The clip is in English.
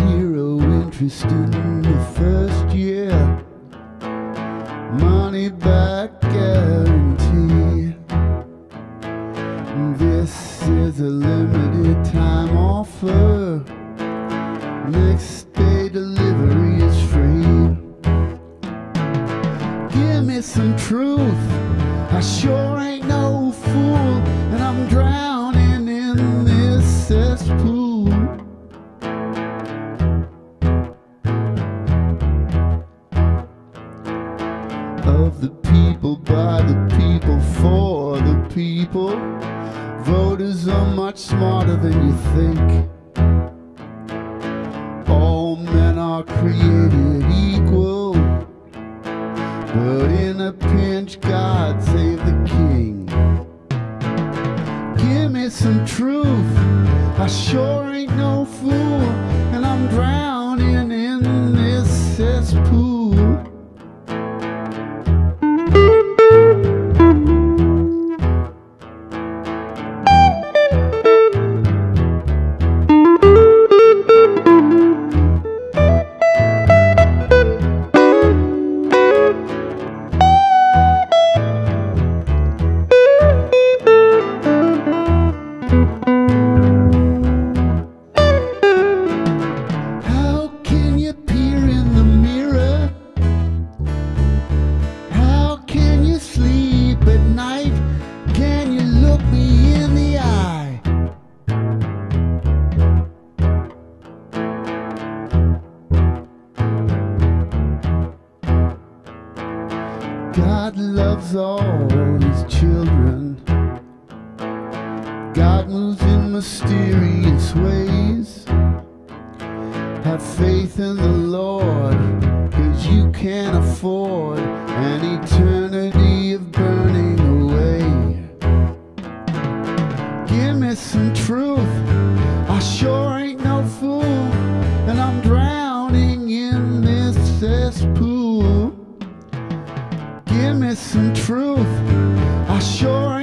interest in the first year. Money back guarantee. This is a limited time offer. Next day delivery is free. Give me some truth. Of the people, by the people, for the people. Voters are much smarter than you think. All men are created equal. But in a pinch, God save the king. Give me some truth. I sure ain't no fool, and I'm drowning in God loves all his children. God moves in mysterious ways. Have faith in the Lord, cause you can't afford an eternity of burning away. Give me some truth, give me some truth. I sure